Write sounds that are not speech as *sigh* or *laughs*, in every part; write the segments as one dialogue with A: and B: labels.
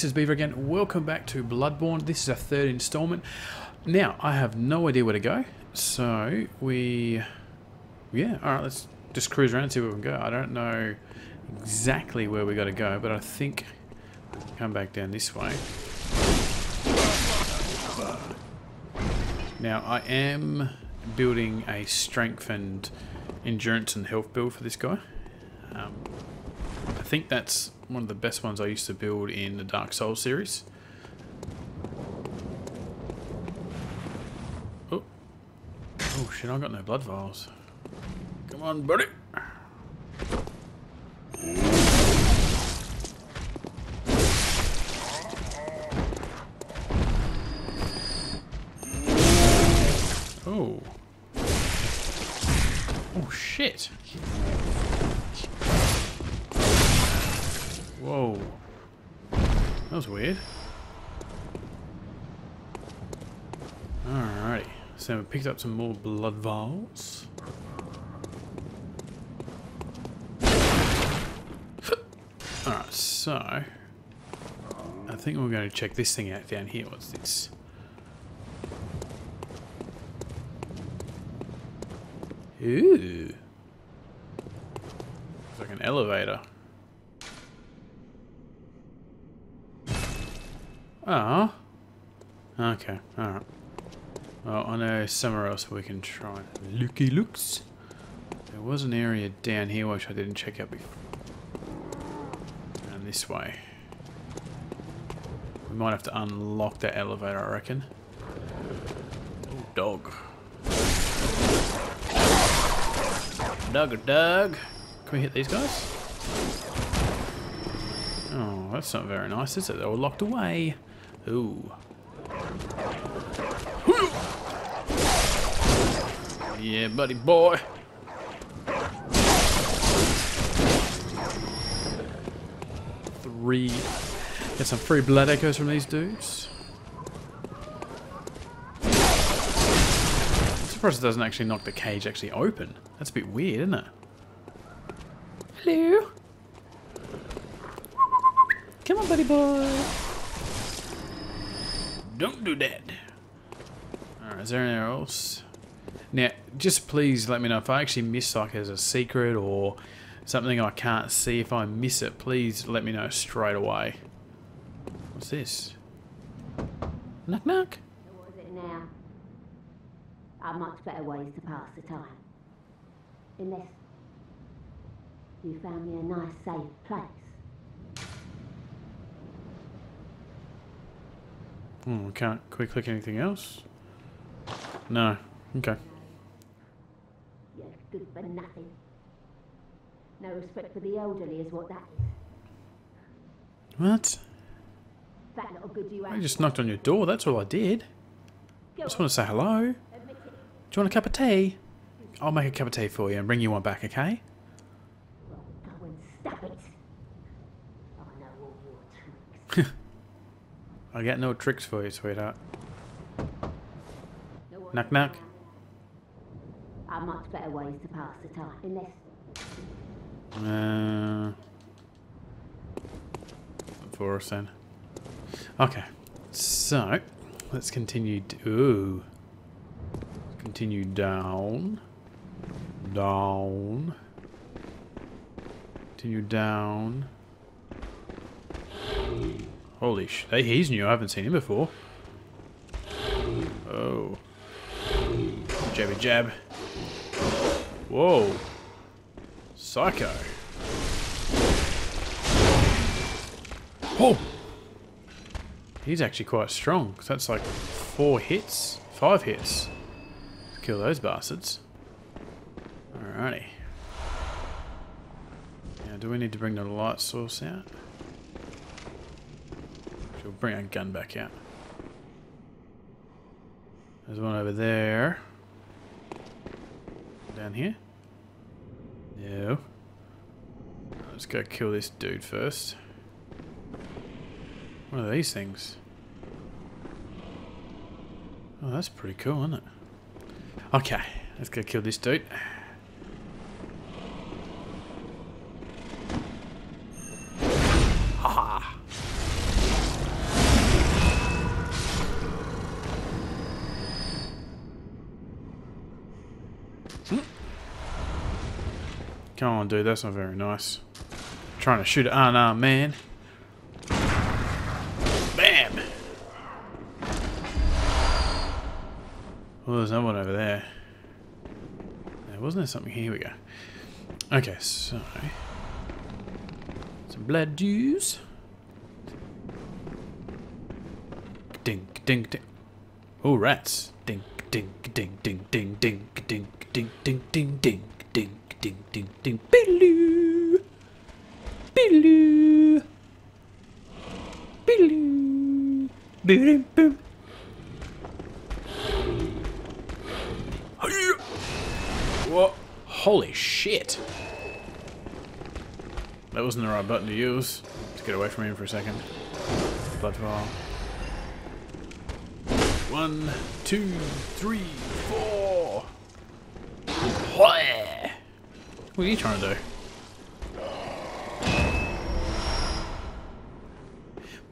A: this is Beaver again. Welcome back to Bloodborne. This is our third installment. Now, I have no idea where to go, so we... Yeah, alright, let's just cruise around and see where we can go. I don't know exactly where we got to go, but I think come back down this way. Now, I am building a strength and endurance and health build for this guy. Um, I think that's one of the best ones I used to build in the Dark Souls series. Oh. Oh shit, I've got no blood vials. Come on, buddy. Oh. Oh shit. Whoa. That was weird. Alrighty. So we picked up some more blood vials. *laughs* Alright, so I think we're going to check this thing out down here. What's this? Ooh. It's like an elevator. Ah. Okay, alright. Well, I know somewhere else we can try looky looks. There was an area down here which I didn't check out before. And this way. We might have to unlock that elevator, I reckon. Oh, dog. Dog dog. Can we hit these guys? Oh, that's not very nice, is it? They were locked away. Ooh. Yeah, buddy boy. Three. Get some free blood echoes from these dudes. I'm surprised it doesn't actually knock the cage actually open. That's a bit weird, isn't it? Hello. Come on, buddy boy. Don't do that. Alright, is there anything else? Now, just please let me know if I actually miss like as a secret or something I can't see. If I miss it, please let me know straight away. What's this? Knock knock.
B: What is it now? Are much better ways to pass the time. Unless you found me a nice safe place.
A: Hmm, can't can we click anything else? No. Okay.
B: Good for nothing. No respect for the elderly is what that is.
A: What?
B: That little good you
A: I just knocked on your door, that's all I did.
B: I
A: Just want to say hello. Do you want a cup of tea? I'll make a cup of tea for you and bring you one back, okay?
B: Well, go and stop it. I know all your tricks.
A: I got no tricks for you, sweetheart.
B: What
A: Knock, knock.
B: Are much better ways to pass the time. Unless
A: Uh, for us then. Okay, so let's continue. ooh, continue down, down, continue down. Holy sh! Hey, he's new. I haven't seen him before. Oh, jabby jab. Whoa. Psycho. Oh! He's actually quite strong, that's like four hits, five hits. Kill those bastards. Alrighty. Now, do we need to bring the light source out? Bring our gun back out. There's one over there. Down here. No. Let's go kill this dude first. What are these things? Oh, that's pretty cool, isn't it? Okay, let's go kill this dude. Dude. That's not very nice. trying to shoot an unarmed man. Bam! Well, there's no one over there. There wasn't there something here? We go. Okay, so some blood juice. Dink, dink, dink. Oh, rats. Dink, dink, dink, dink, dink, dink, dink, dink, dink, dink, dink, dink, dink, dink. Beeloo. Beeloo. Beeloo. Boom, boom. What? Holy shit. That wasn't the right button to use. Let's get away from him for a second. Blood vial. One, two, three, four. What are you trying to do?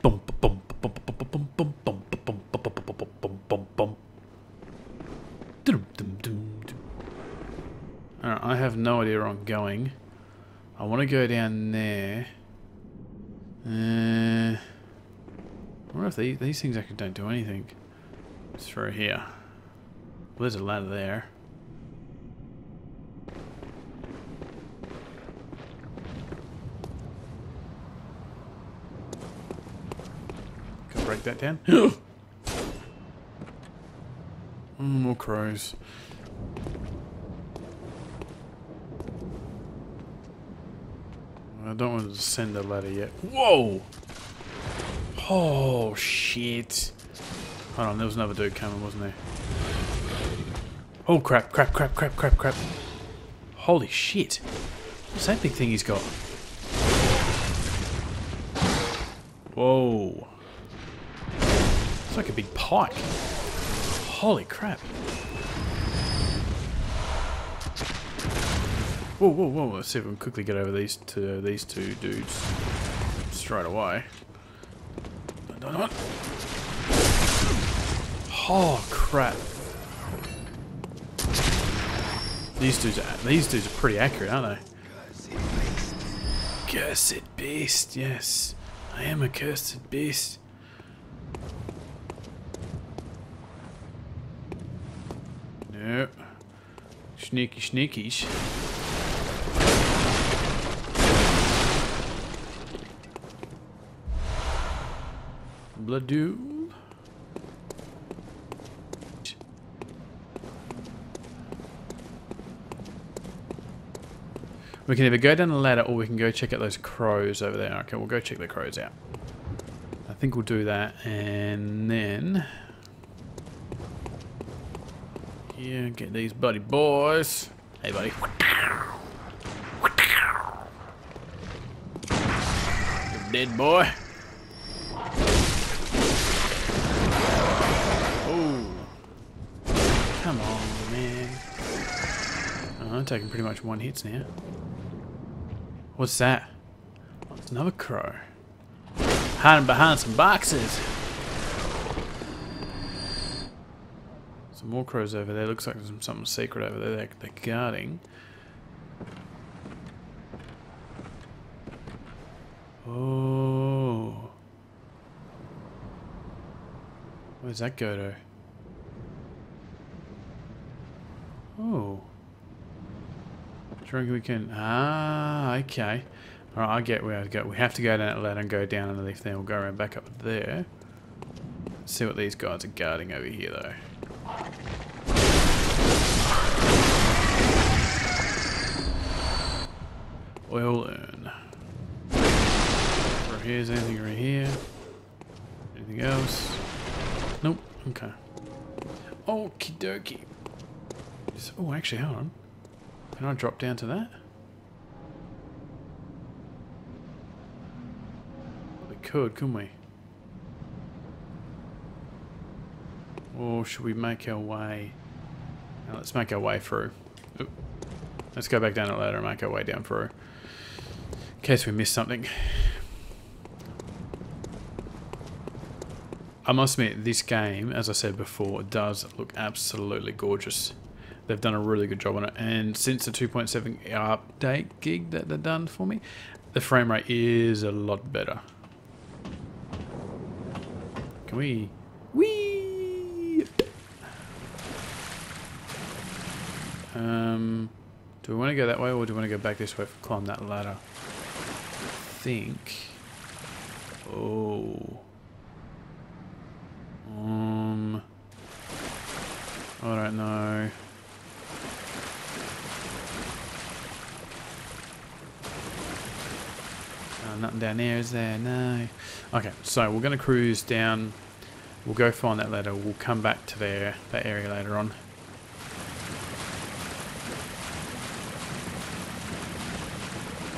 A: Bum, bum, bum, bum, bum, bum, bum, bum, bum, bum, bum, bum, bum. Dum, dum, dum, dum. Alright, I have no idea where I'm going. I want to go down there. Uh, I wonder if these, these things actually don't do anything. Through here. Well, there's a ladder there. Can I break that down? oh, *gasps* more crows. I don't want to descend the ladder yet. Whoa! Oh, shit. Hold on, there was another dude coming, wasn't there? Oh, crap, crap, crap, crap, crap, crap. Holy shit. What's that big thing he's got? Whoa. It's like a big pike. Holy crap. Whoa, whoa, whoa. Let's see if we can quickly get over these two, uh, these two dudes straight away. Oh, crap. These dudes are, these dudes are pretty accurate, aren't they? Cursed beast, yes. I am a cursed beast. Nope. Sneaky sneakies. Blood dude. We can either go down the ladder or we can go check out those crows over there. Okay, we'll go check the crows out. I think we'll do that and then... Yeah, get these buddy boys. Hey buddy. You're dead boy. Oh. Come on, man. Oh, I'm taking pretty much one hits now. What's that? Oh, another crow. Hiding behind some boxes. Some more crows over there. Looks like there's something secret over there they're, they're guarding. Oh. Where's that go to? Oh. Reckon we can... Ah, okay. Alright, I get where I go. We have to go down that ladder and go down underneath there. We'll go around back up there. See what these guys are guarding over here, though. Oil urn. Right here's anything right here. Anything else? Nope. Okay. Okie dokie. Oh, actually, hold on. Can I drop down to that? We could, couldn't we? Or should we make our way? Now let's make our way through. Oop. Let's go back down the ladder and make our way down through. In case we missed something. I must admit, this game, as I said before, does look absolutely gorgeous. They've done a really good job on it. And since the 2.7 update gig that they've done for me, the frame rate is a lot better. Can we... Whee! Um, do we want to go that way or do we want to go back this way climb that ladder? I think... Oh... Um... I don't know. Nothing down there, is there? No. Okay, so we're going to cruise down. We'll go find that ladder. We'll come back to there, that area later on.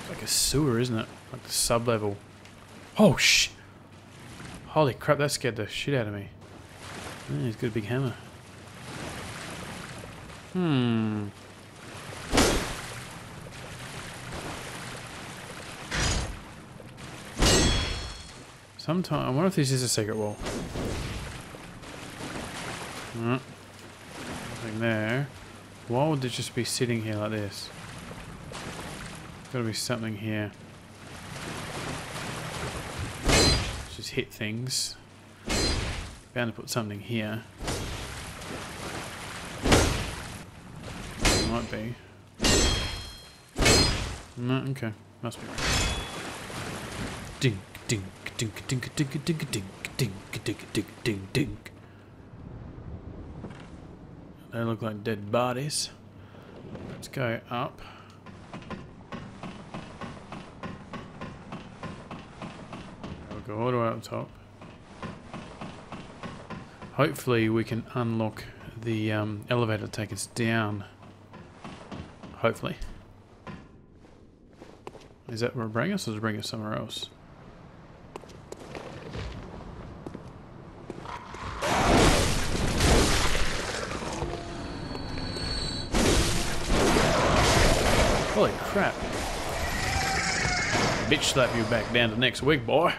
A: It's like a sewer, isn't it? Like the sub-level. Oh, sh... Holy crap, that scared the shit out of me. He's got a big hammer. Hmm. Sometime I wonder if this is a secret wall. Nothing there. Why would it just be sitting here like this? Gotta be something here. Just hit things. Bound to put something here. Might be. No, okay. Must be. Dink, dink, dink, dink, dink, dink, dink, dink, dink, dink, dink, dink. They look like dead bodies. Let's go up. We'll go all the way up top. Hopefully we can unlock the um, elevator to take us down. Hopefully. Is that where it bring us or does it bring us somewhere else? Crap. Bitch slap you back down to next week, boy.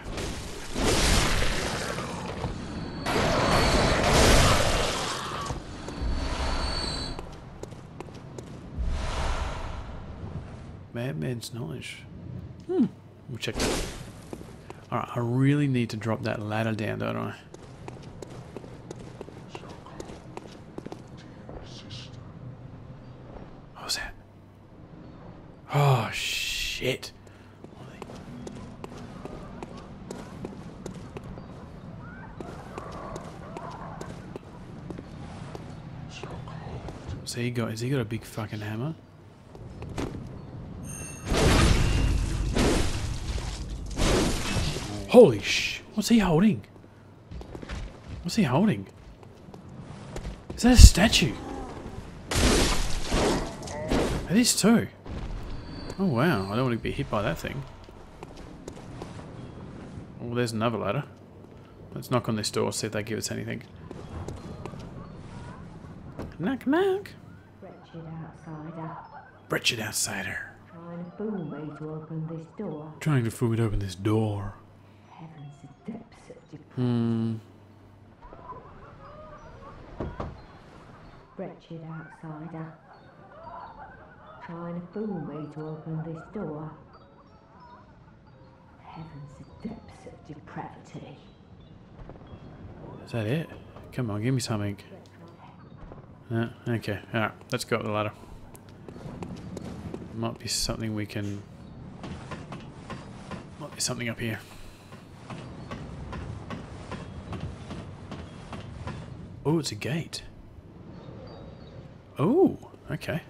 A: Madman's knowledge. Hmm. We'll check that. Alright, I really need to drop that ladder down, don't I? What was that? Oh, shit. So he got, has he got a big fucking hammer? Holy sh! What's he holding? What's he holding? Is that a statue? It is too. Oh wow, I don't want to be hit by that thing. Oh, there's another ladder. Let's knock on this door, see if they give us anything. Knock knock.
B: Wretched outsider.
A: Wretched outsider.
B: Trying to fool me to open this door.
A: Trying to fool me to open this door.
B: Heavens, the depths of depravity.
A: Hmm.
B: Wretched outsider. Trying to fool me to open this door. Heavens, the depths of depravity.
A: Is that it? Come on, give me something. Uh, okay, alright, let's go up the ladder. Might be something we can... Might be something up here. Oh, it's a gate. Oh, okay.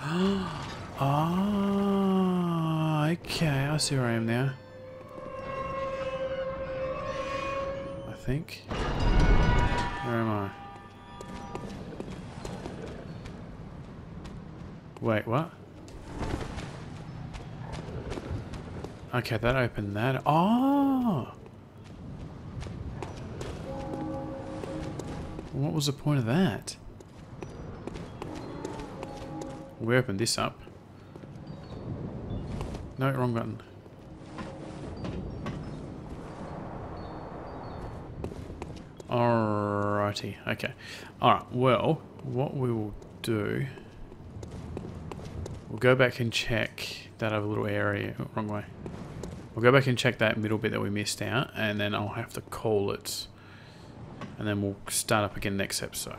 A: *gasps* Ah, okay, I see where I am now. I think. Where am I? Wait, what? Okay, that opened that. Oh! What was the point of that? We opened this up. No, wrong button. Alright. Priority. Okay. Alright, well, what we will do... We'll go back and check that other little area. Oh, wrong way. We'll go back and check that middle bit that we missed out, and then I'll have to call it. And then we'll start up again next episode.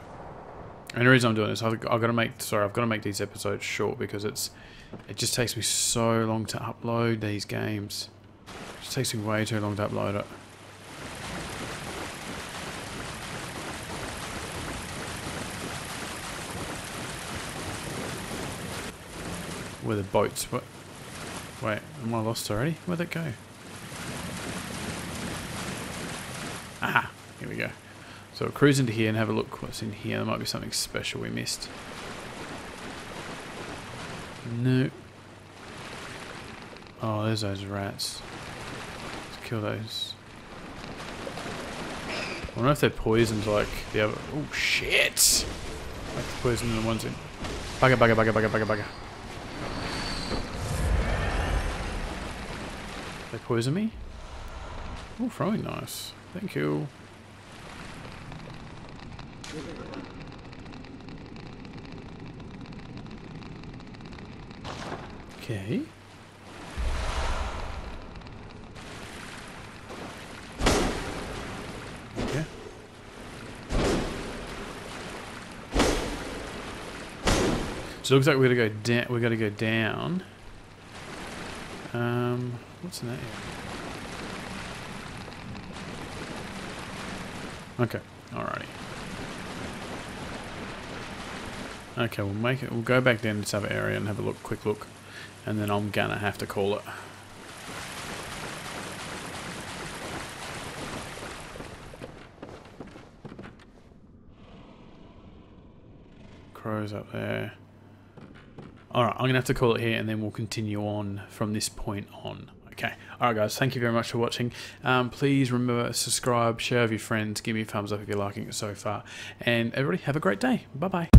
A: And the reason I'm doing this, I've, I've got to make sorry, I've got to make these episodes short because it's it just takes me so long to upload these games. It takes me way too long to upload it. Where the boats? What? Wait, am I lost already? Where'd it go? Aha! Here we go. So we'll cruise into here and have a look what's in here. There might be something special we missed. No. Oh, there's those rats. Let's kill those. I wonder if they're poisoned like the other. Oh shit! Like the poison the ones in. Bugger, bugger, bugger, bugger, bugger, bugger. Poison me? Oh, throwing nice. Thank you. Okay. Okay. So it looks like we're gonna go down. We're gonna go down. Um, what's in that? Area? Okay. Alrighty. Okay, we'll make it. We'll go back down to this other area and have a look, quick look, and then I'm gonna have to call it. Crows up there. Alright, I'm gonna have to call it here, and then we'll continue on from this point on. Okay. Alright guys, thank you very much for watching. Um, please remember, subscribe, share with your friends, give me a thumbs up if you're liking it so far. And everybody, have a great day. Bye-bye.